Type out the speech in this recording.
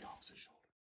the opposition.